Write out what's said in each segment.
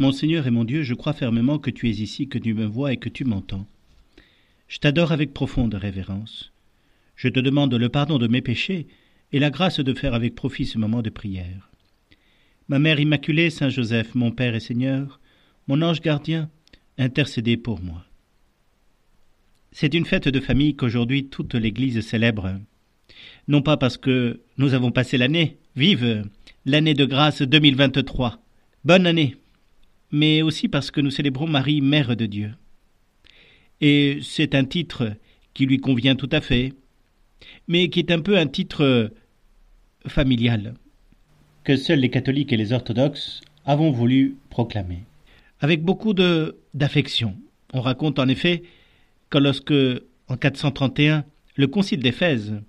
Mon Seigneur et mon Dieu, je crois fermement que tu es ici, que tu me vois et que tu m'entends. Je t'adore avec profonde révérence. Je te demande le pardon de mes péchés et la grâce de faire avec profit ce moment de prière. Ma Mère Immaculée, Saint Joseph, mon Père et Seigneur, mon ange gardien, intercédez pour moi. C'est une fête de famille qu'aujourd'hui toute l'Église célèbre. Non pas parce que nous avons passé l'année, vive l'année de grâce 2023, bonne année, mais aussi parce que nous célébrons Marie, Mère de Dieu. Et c'est un titre qui lui convient tout à fait, mais qui est un peu un titre familial, que seuls les catholiques et les orthodoxes avons voulu proclamer. Avec beaucoup de d'affection. On raconte en effet que lorsque, en 431, le concile d'Éphèse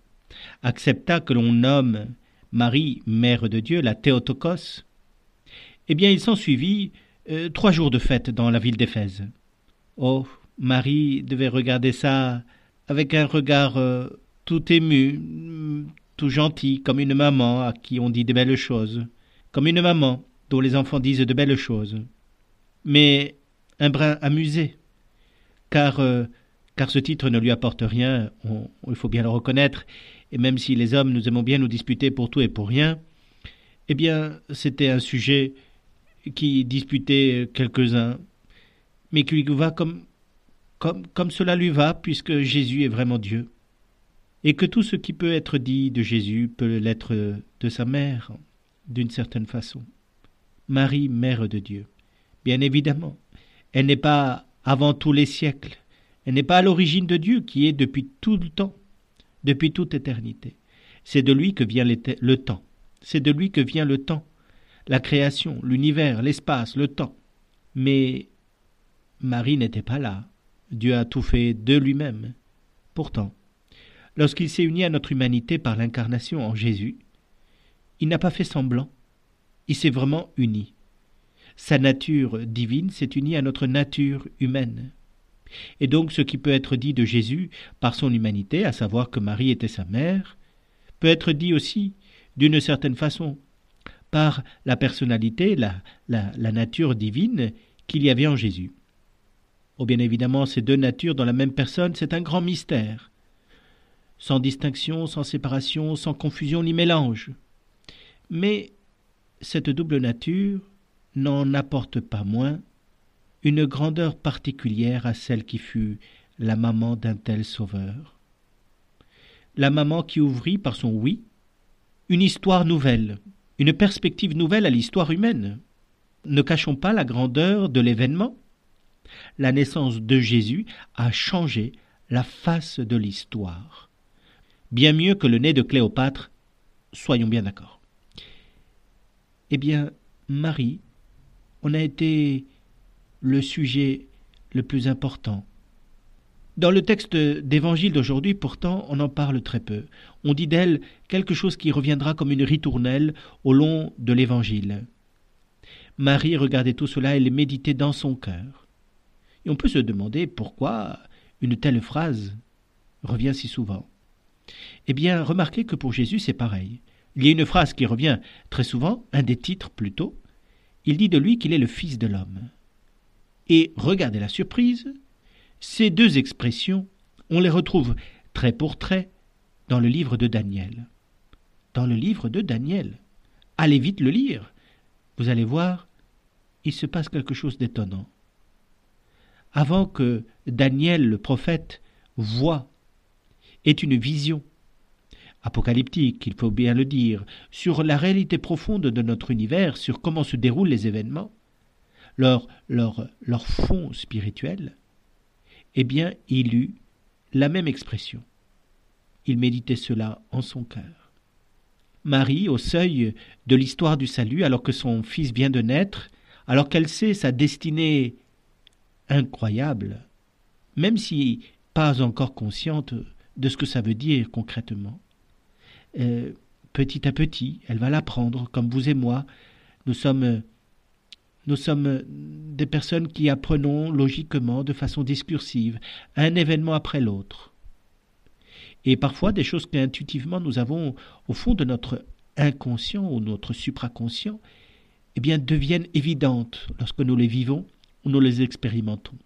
accepta que l'on nomme Marie, mère de Dieu, la Théotokos, eh bien il s'ensuivit euh, trois jours de fête dans la ville d'Éphèse. Oh, Marie devait regarder ça avec un regard euh, tout ému, tout gentil, comme une maman à qui on dit de belles choses, comme une maman dont les enfants disent de belles choses, mais un brin amusé, car euh, car ce titre ne lui apporte rien, il faut bien le reconnaître, et même si les hommes nous aimons bien nous disputer pour tout et pour rien, eh bien c'était un sujet qui disputait quelques-uns, mais qui lui va comme, comme, comme cela lui va, puisque Jésus est vraiment Dieu, et que tout ce qui peut être dit de Jésus peut l'être de sa mère, d'une certaine façon. Marie, mère de Dieu. Bien évidemment, elle n'est pas avant tous les siècles, elle n'est pas à l'origine de Dieu qui est depuis tout le temps, depuis toute éternité. C'est de lui que vient le temps. C'est de lui que vient le temps, la création, l'univers, l'espace, le temps. Mais Marie n'était pas là. Dieu a tout fait de lui-même. Pourtant, lorsqu'il s'est uni à notre humanité par l'incarnation en Jésus, il n'a pas fait semblant. Il s'est vraiment uni. Sa nature divine s'est unie à notre nature humaine. Et donc ce qui peut être dit de Jésus par son humanité, à savoir que Marie était sa mère, peut être dit aussi, d'une certaine façon, par la personnalité, la, nature divine qu'il y avait en Jésus. Oh bien évidemment, ces deux natures dans la même personne, c'est un grand mystère, sans distinction, sans séparation, sans confusion ni mélange. Mais cette double nature n'en apporte pas moins une grandeur particulière à celle qui fut la maman d'un tel sauveur. La maman qui ouvrit par son oui une histoire nouvelle, une perspective nouvelle à l'histoire humaine. Ne cachons pas la grandeur de l'événement. La naissance de Jésus a changé la face de l'histoire. Bien mieux que le nez de Cléopâtre, soyons bien d'accord. Eh bien, Marie, on a été le sujet le plus important. Dans le texte d'évangile d'aujourd'hui, pourtant, on en parle très peu. On dit d'elle quelque chose qui reviendra comme une ritournelle au long de l'évangile. Marie regardait tout cela et le méditait dans son cœur. Et on peut se demander pourquoi une telle phrase revient si souvent. Eh bien, remarquez que pour Jésus, c'est pareil. Il y a une phrase qui revient très souvent, un des titres plutôt. Il dit de lui qu'il est le Fils de l'homme. Et regardez la surprise, ces deux expressions, on les retrouve trait pour trait dans le livre de Daniel. Dans le livre de Daniel. Allez vite le lire. Vous allez voir, il se passe quelque chose d'étonnant. Avant que Daniel le prophète voit, est une vision apocalyptique, il faut bien le dire, sur la réalité profonde de notre univers, sur comment se déroulent les événements, leur, leur, leur fond spirituel, eh bien, il eut la même expression. Il méditait cela en son cœur. Marie, au seuil de l'histoire du salut, alors que son fils vient de naître, alors qu'elle sait sa destinée incroyable, même si pas encore consciente de ce que ça veut dire concrètement, euh, petit à petit, elle va l'apprendre, comme vous et moi, nous sommes nous sommes des personnes qui apprenons logiquement, de façon discursive, un événement après l'autre. Et parfois des choses qu'intuitivement nous avons au fond de notre inconscient ou notre supraconscient, eh bien, deviennent évidentes lorsque nous les vivons ou nous les expérimentons.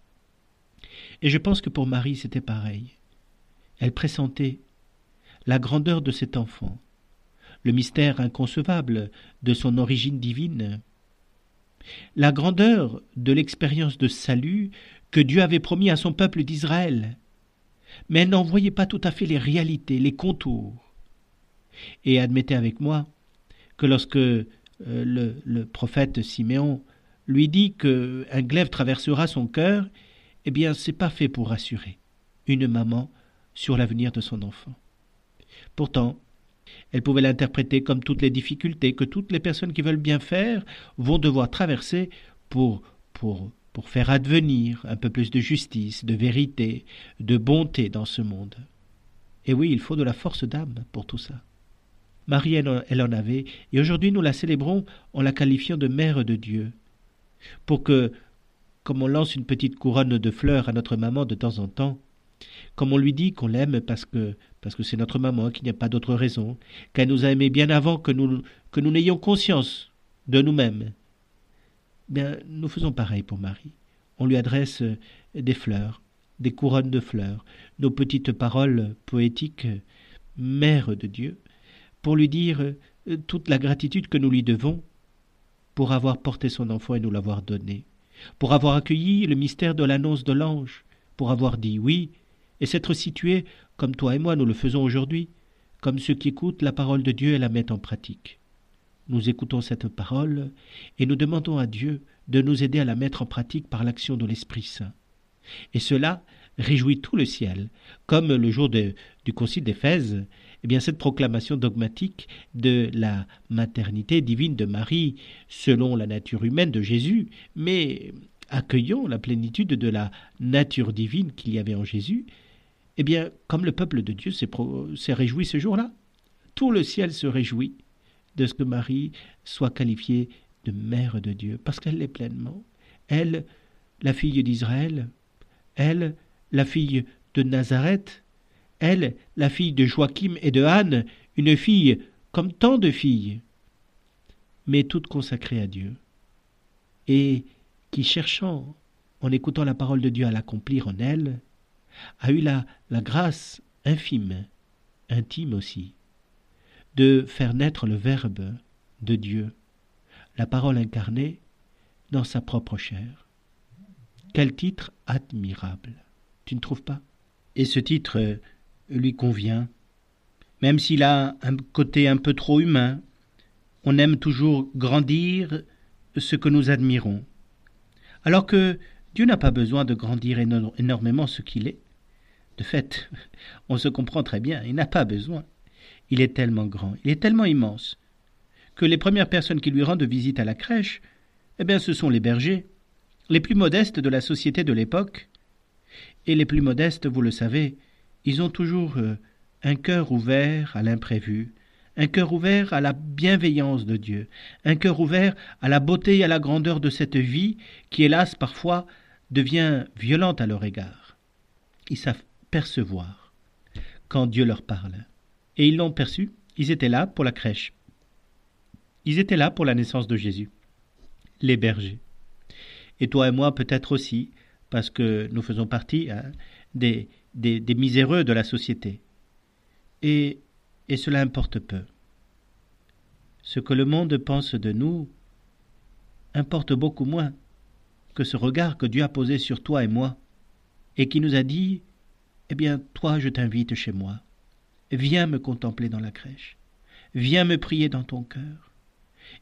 Et je pense que pour Marie, c'était pareil. Elle pressentait la grandeur de cet enfant, le mystère inconcevable de son origine divine, la grandeur de l'expérience de salut que Dieu avait promis à son peuple d'Israël. Mais elle n'en voyait pas tout à fait les réalités, les contours. Et admettez avec moi que lorsque euh, le, prophète Siméon lui dit qu'un glaive traversera son cœur, eh bien, c'est pas fait pour rassurer une maman sur l'avenir de son enfant. Pourtant, elle pouvait l'interpréter comme toutes les difficultés que toutes les personnes qui veulent bien faire vont devoir traverser pour, pour, faire advenir un peu plus de justice, de vérité, de bonté dans ce monde. Et oui, il faut de la force d'âme pour tout ça. Marie, elle en avait, et aujourd'hui nous la célébrons en la qualifiant de Mère de Dieu, pour que, comme on lance une petite couronne de fleurs à notre maman de temps en temps, comme on lui dit qu'on l'aime parce que parce que c'est notre maman, qu'il n'y a pas d'autre raison, qu'elle nous a aimés bien avant que nous n'ayons conscience de nous-mêmes. Bien, nous faisons pareil pour Marie. On lui adresse des fleurs, des couronnes de fleurs, nos petites paroles poétiques, Mère de Dieu, pour lui dire toute la gratitude que nous lui devons pour avoir porté son enfant et nous l'avoir donné, pour avoir accueilli le mystère de l'annonce de l'ange, pour avoir dit oui, et s'être situé, comme toi et moi nous le faisons aujourd'hui, comme ceux qui écoutent la parole de Dieu et la mettent en pratique. Nous écoutons cette parole et nous demandons à Dieu de nous aider à la mettre en pratique par l'action de l'Esprit Saint. Et cela réjouit tout le ciel, comme le jour du concile d'Éphèse, eh bien cette proclamation dogmatique de la maternité divine de Marie selon la nature humaine de Jésus, mais accueillons la plénitude de la nature divine qu'il y avait en Jésus, eh bien, comme le peuple de Dieu s'est réjoui ce jour-là, tout le ciel se réjouit de ce que Marie soit qualifiée de mère de Dieu, parce qu'elle l'est pleinement. Elle, la fille d'Israël, elle, la fille de Nazareth, elle, la fille de Joachim et de Anne, une fille comme tant de filles, mais toute consacrée à Dieu, et qui, cherchant, en écoutant la parole de Dieu à l'accomplir en elle, a eu la, la grâce infime, intime aussi, de faire naître le Verbe de Dieu, la parole incarnée, dans sa propre chair. Quel titre admirable, tu ne trouves pas? Et ce titre lui convient, même s'il a un côté un peu trop humain, on aime toujours grandir ce que nous admirons. Alors que Dieu n'a pas besoin de grandir énormément ce qu'il est. De fait, on se comprend très bien, il n'a pas besoin. Il est tellement grand, il est tellement immense, que les premières personnes qui lui rendent visite à la crèche, eh bien ce sont les bergers, les plus modestes de la société de l'époque. Et les plus modestes, vous le savez, ils ont toujours euh, un cœur ouvert à l'imprévu, un cœur ouvert à la bienveillance de Dieu, un cœur ouvert à la beauté et à la grandeur de cette vie qui, hélas, parfois devient violente à leur égard. Ils savent percevoir quand Dieu leur parle. Et ils l'ont perçu, ils étaient là pour la crèche. Ils étaient là pour la naissance de Jésus. Les bergers. Et toi et moi peut-être aussi, parce que nous faisons partie hein, des, des, des miséreux de la société. Et, et cela importe peu. Ce que le monde pense de nous importe beaucoup moins que ce regard que Dieu a posé sur toi et moi, et qui nous a dit eh bien, toi, je t'invite chez moi. Viens me contempler dans la crèche. Viens me prier dans ton cœur.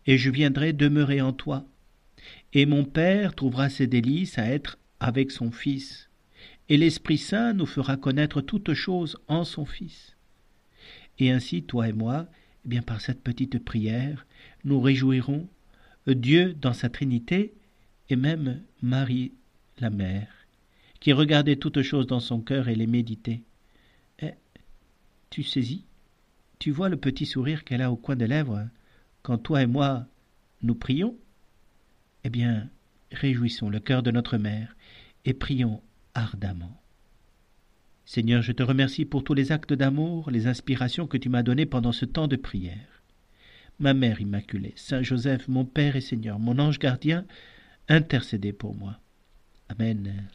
Et je viendrai demeurer en toi. Et mon Père trouvera ses délices à être avec son Fils. Et l'Esprit Saint nous fera connaître toutes choses en son Fils. Et ainsi, toi et moi, eh bien, par cette petite prière, nous réjouirons Dieu dans sa Trinité et même Marie, la Mère qui regardait toutes choses dans son cœur et les méditait. Eh, tu saisis? Tu vois le petit sourire qu'elle a au coin des lèvres quand toi et moi nous prions? Eh bien, réjouissons le cœur de notre mère et prions ardemment. Seigneur, je te remercie pour tous les actes d'amour, les inspirations que tu m'as données pendant ce temps de prière. ma Mère Immaculée, Saint Joseph, mon Père et Seigneur, mon ange gardien, intercédez pour moi. Amen.